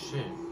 shit.